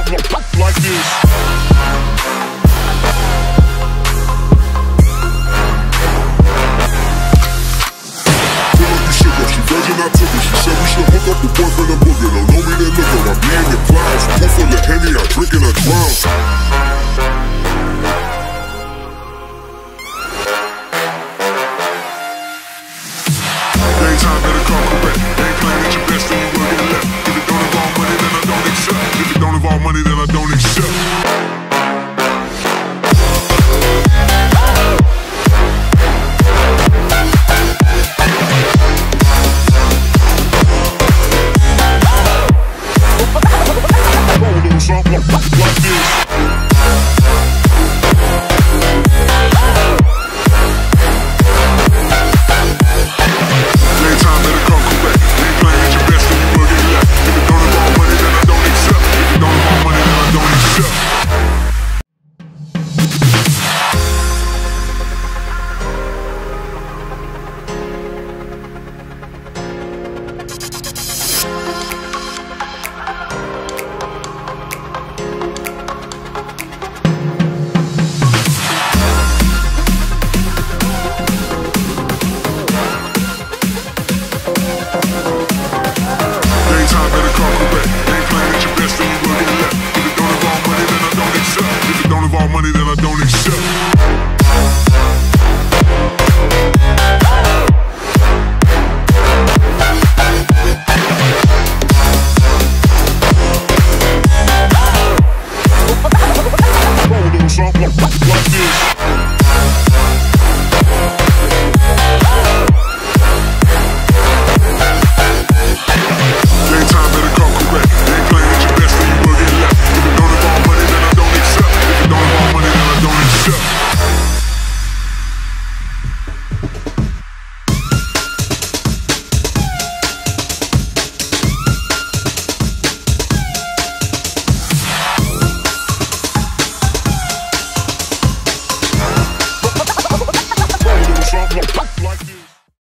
front like, like. She virgin, I took it. She said we should hook up the boyfriend and boogie. Don't know me. I'm being implied. money that I what, what, what, what is